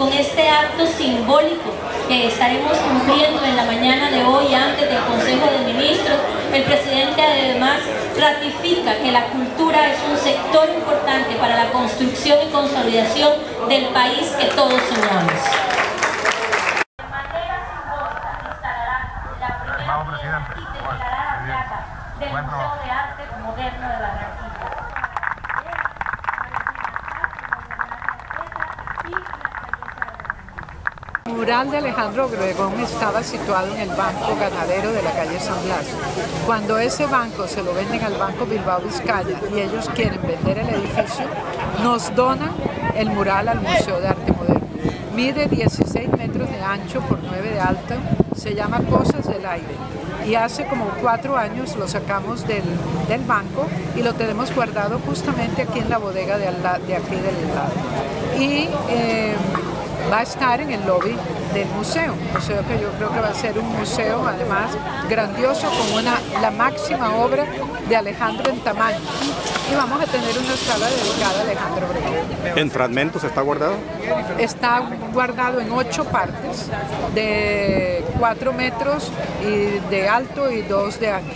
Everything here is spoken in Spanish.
Con este acto simbólico que estaremos cumpliendo en la mañana de hoy antes del Consejo de Ministros, el presidente además ratifica que la cultura es un sector importante para la construcción y consolidación del país que todos soñamos. De manera mural de Alejandro Obregón estaba situado en el Banco Ganadero de la calle San Blas. Cuando ese banco se lo venden al Banco Bilbao Vizcaya y ellos quieren vender el edificio, nos donan el mural al Museo de Arte Moderno. Mide 16 metros de ancho por 9 de alto, se llama Cosas del Aire y hace como cuatro años lo sacamos del, del banco y lo tenemos guardado justamente aquí en la bodega de, de aquí del lado. Y eh, va a estar en el lobby del museo, museo que yo creo que va a ser un museo además grandioso con una, la máxima obra de Alejandro en tamaño y vamos a tener una sala dedicada a Alejandro Obregón. ¿En fragmentos está guardado? Está guardado en ocho partes de cuatro metros y de alto y dos de ancho.